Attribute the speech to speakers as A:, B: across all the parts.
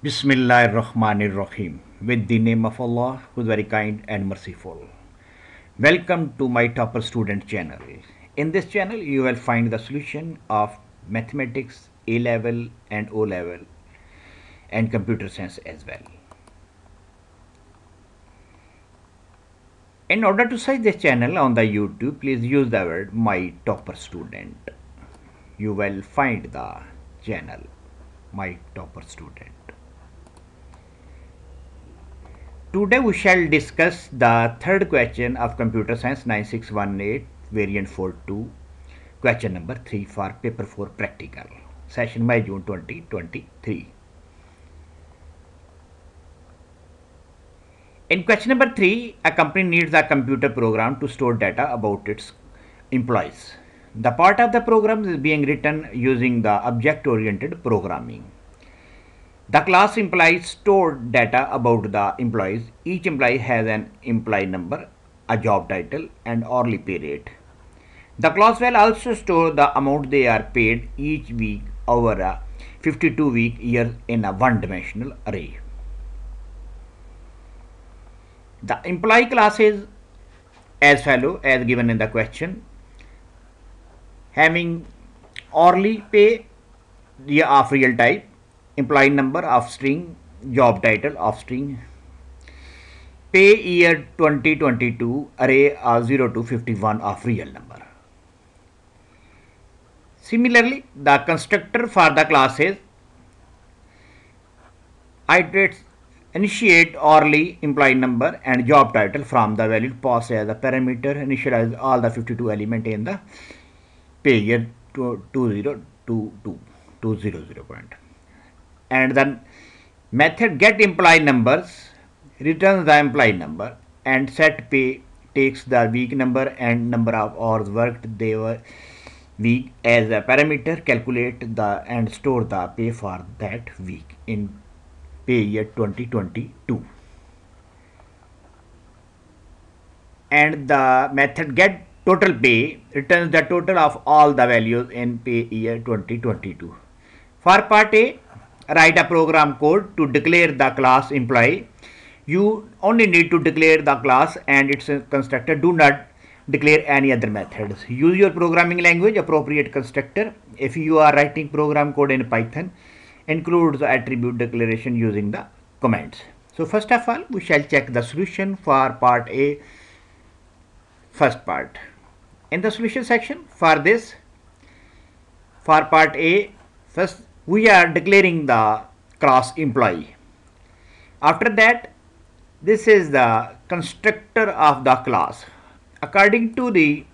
A: Bismillah ar-Rahman ar-Rahim. With the name of Allah, who is very kind and merciful. Welcome to my Topper Student channel. In this channel, you will find the solution of mathematics A level and O level and computer science as well. In order to search this channel on the YouTube, please use the word my topper student. You will find the channel my topper student. Today we shall discuss the third question of computer science 9618 variant 42 question number 3 for paper 4 practical session by June 2023. In question number 3, a company needs a computer program to store data about its employees. The part of the program is being written using the object oriented programming. The class employees store data about the employees. Each employee has an employee number, a job title, and hourly pay rate. The class will also store the amount they are paid each week over a 52 week year in a one dimensional array. The employee class is as follow as given in the question having hourly pay of real type employee number of string, job title of string, pay year 2022 array of 0 to 51 of real number. Similarly, the constructor for the classes iterates initiate hourly employee number and job title from the value passed as a parameter initialize all the 52 element in the pay year 2022 200 point and then method get employee numbers returns the employee number and set pay takes the week number and number of hours worked they were week as a parameter calculate the and store the pay for that week in pay year 2022 and the method get total pay returns the total of all the values in pay year 2022 for part a write a program code to declare the class employee. You only need to declare the class and its constructor. Do not declare any other methods. Use your programming language appropriate constructor. If you are writing program code in Python, include the attribute declaration using the commands. So first of all, we shall check the solution for part A, first part. In the solution section for this, for part A, first we are declaring the class employee. After that, this is the constructor of the class. According to the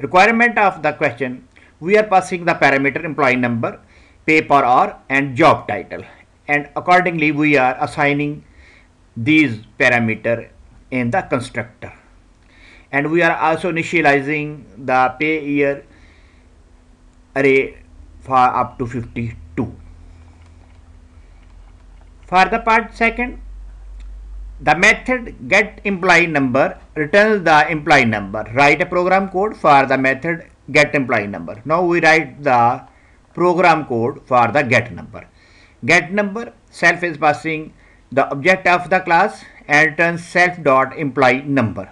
A: requirement of the question, we are passing the parameter employee number, pay per hour and job title. And accordingly, we are assigning these parameter in the constructor. And we are also initializing the pay year array for up to 50 for the part second, the method get employee number returns the employee number. Write a program code for the method get employee number. Now we write the program code for the get number. Get number self is passing the object of the class and returns self dot employee number.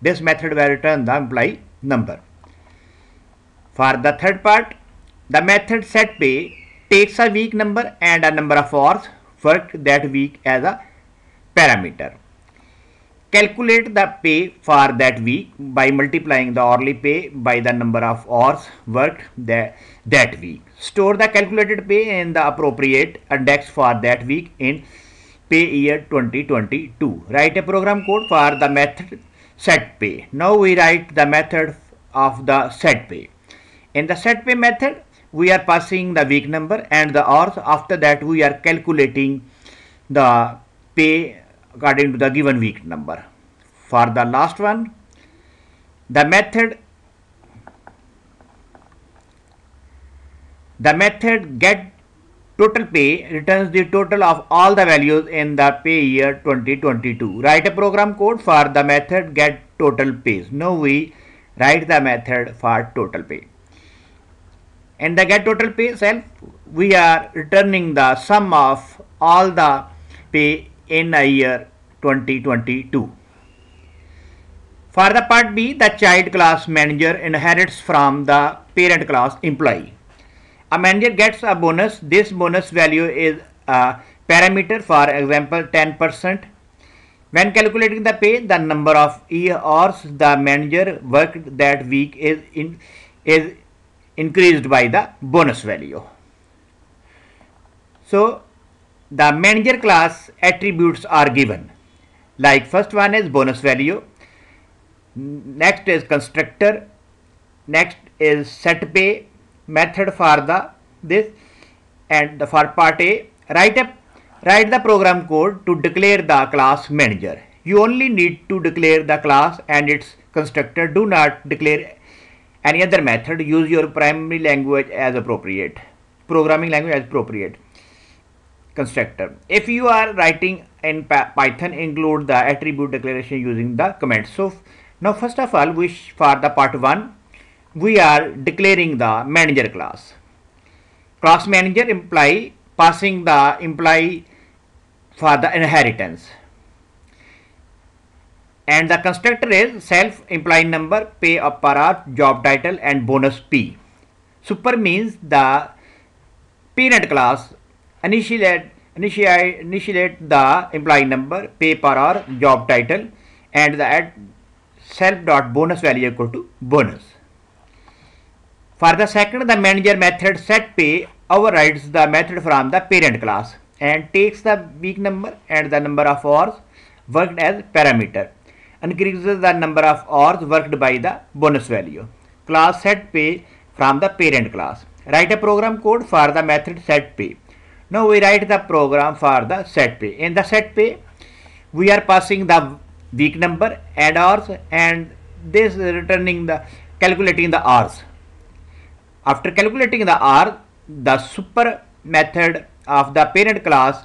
A: This method will return the employee number. For the third part, the method set pay takes a week number and a number of hours worked that week as a parameter. Calculate the pay for that week by multiplying the hourly pay by the number of hours worked that, that week. Store the calculated pay in the appropriate index for that week in pay year 2022. Write a program code for the method set pay. Now we write the method of the set pay. In the set pay method, we are passing the week number and the hours. After that we are calculating the pay according to the given week number. For the last one the method the method get total pay returns the total of all the values in the pay year 2022 write a program code for the method get total pays. Now we write the method for total pay and the get total pay self we are returning the sum of all the pay in a year 2022. For the part B, the child class manager inherits from the parent class employee. A manager gets a bonus. This bonus value is a parameter, for example, 10%. When calculating the pay, the number of hours the manager worked that week is, in, is increased by the bonus value. So, the manager class attributes are given. Like first one is bonus value, next is constructor, next is set pay method for the this and the for part A write up write the program code to declare the class manager. You only need to declare the class and its constructor. Do not declare any other method. Use your primary language as appropriate. Programming language as appropriate. Constructor. If you are writing in Python, include the attribute declaration using the command. So now first of all, we for the part 1, we are declaring the manager class. Class manager imply passing the employee for the inheritance and the constructor is self employee number pay per hour job title and bonus p. Super means the parent class. Initiate initiate initiate the employee number pay per hour job title and the add self dot bonus value equal to bonus. For the second the manager method set pay overrides the method from the parent class and takes the week number and the number of hours worked as parameter increases the number of hours worked by the bonus value. Class set pay from the parent class. Write a program code for the method set pay. Now we write the program for the set pay. In the set pay, we are passing the week number and hours and this returning the calculating the hours. After calculating the hour, the super method of the parent class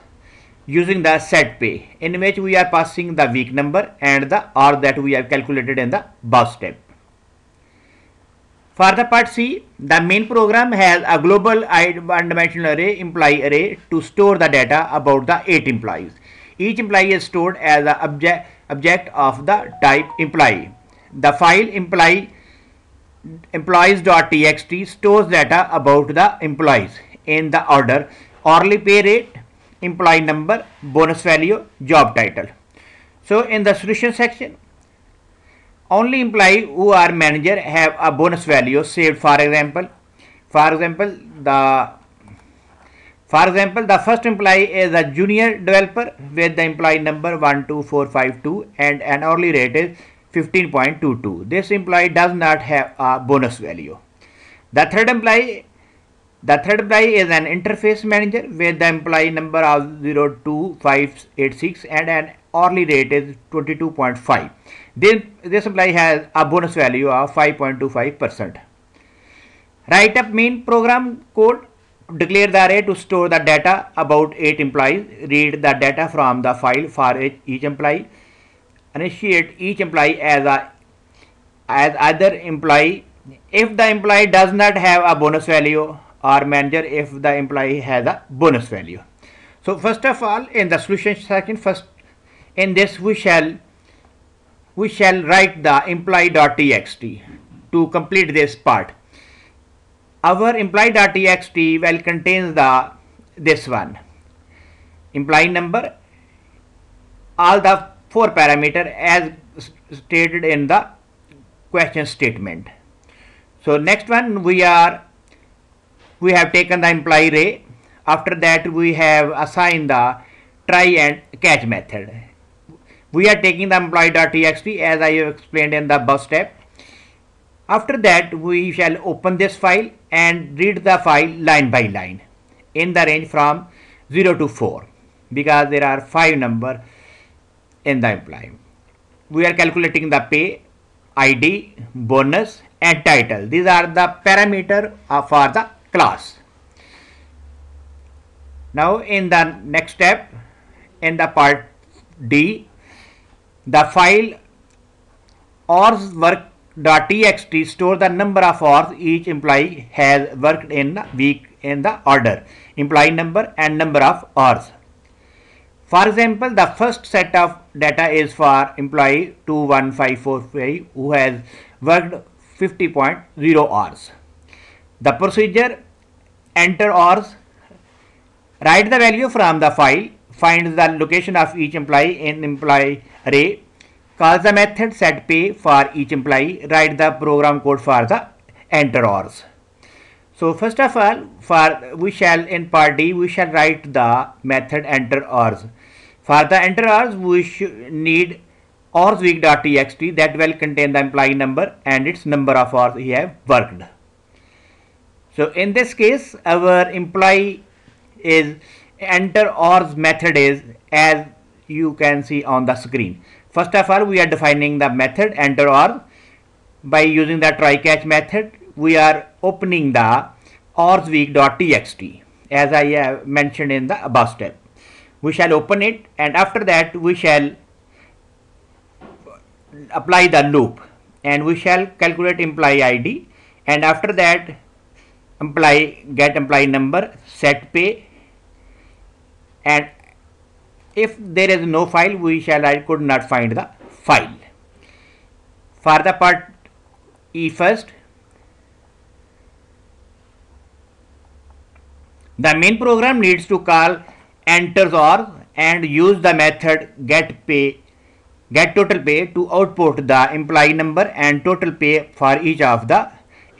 A: using the set pay in which we are passing the week number and the hour that we have calculated in the bus step. For the part C, the main program has a global one-dimensional array employee array to store the data about the 8 employees. Each employee is stored as an object, object of the type employee. The file employee employees.txt stores data about the employees in the order hourly pay rate, employee number, bonus value, job title. So in the solution section, only employee who are manager have a bonus value saved for example. For example, the for example, the first employee is a junior developer with the employee number 12452 and an hourly rate is 15.22. This employee does not have a bonus value. The third employee the third employee is an interface manager with the employee number of 02586 and an hourly rate is 22.5. This, this employee has a bonus value of 5.25%. Write up main program code, declare the array to store the data about 8 employees, read the data from the file for each, each employee, initiate each employee as a as other employee if the employee does not have a bonus value or manager if the employee has a bonus value. So first of all in the solution section first in this we shall we shall write the employee.txt to complete this part. Our employee.txt will contains the this one employee number all the four parameter as stated in the question statement. So next one we are we have taken the employee array. After that, we have assigned the try and catch method. We are taking the employee.txt as I have explained in the bus step. After that, we shall open this file and read the file line by line in the range from 0 to 4 because there are 5 number in the employee. We are calculating the pay, ID, bonus and title. These are the parameter uh, for the class. Now in the next step in the part D the file hours work.txt store the number of hours each employee has worked in the week in the order employee number and number of hours For example, the first set of data is for employee 21545 who has worked 50.0 hours. The procedure enter hours, write the value from the file, find the location of each employee in employee array, call the method set pay for each employee, write the program code for the enter hours. So first of all, for we shall in part D, we shall write the method enter hours. For the enter hours, we should need hoursweek.txt that will contain the employee number and its number of hours he have worked. So in this case, our employee is enter hours method is as you can see on the screen. First of all, we are defining the method enter hours by using the try catch method. We are opening the hoursweek.txt as I have mentioned in the above step. We shall open it and after that we shall apply the loop and we shall calculate employee ID and after that employee get employee number set pay. And if there is no file we shall I could not find the file. For the part E first the main program needs to call enter hours and use the method get pay get total pay to output the employee number and total pay for each of the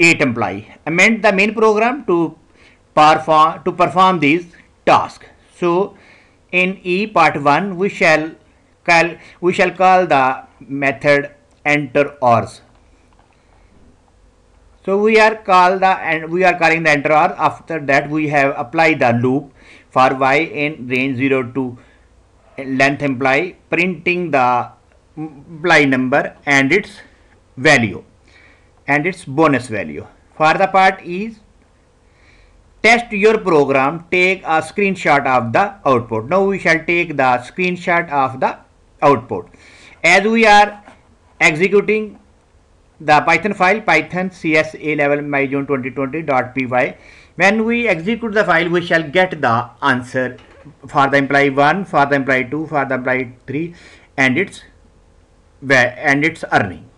A: 8 employee. Amend the main program to perform to perform these tasks. So in E part 1 we shall call we shall call the method enter hours. So we are call the and we are calling the enter hour after that we have applied the loop for y in range 0 to length employee printing the employee number and its value and its bonus value. For the part is test your program take a screenshot of the output. Now we shall take the screenshot of the output. As we are executing the Python file python cs a level my june 2020.py when we execute the file we shall get the answer for the employee 1 for the employee 2 for the employee 3 and its and its earning.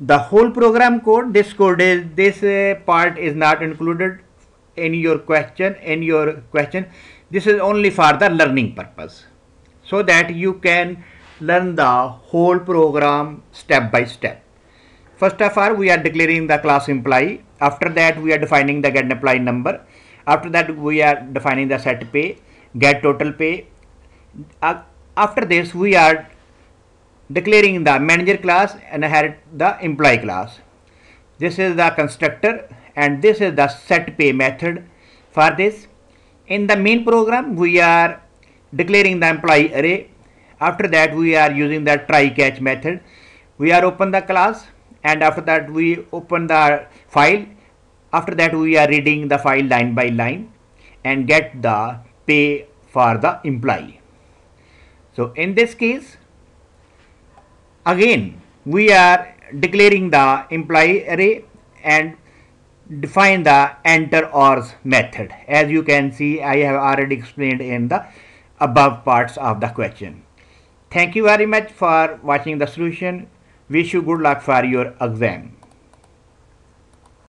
A: The whole program code, this code is, this uh, part is not included in your question, in your question. This is only for the learning purpose. So that you can learn the whole program step by step. First of all, we are declaring the class employee. After that, we are defining the get employee number. After that, we are defining the set pay, get total pay. Uh, after this we are declaring the manager class and inherit the employee class. This is the constructor and this is the set pay method for this. In the main program we are declaring the employee array. After that we are using the try catch method. We are open the class and after that we open the file. After that we are reading the file line by line and get the pay for the employee. So in this case, again we are declaring the employee array and define the enter hours method. As you can see, I have already explained in the above parts of the question. Thank you very much for watching the solution. Wish you good luck for your exam.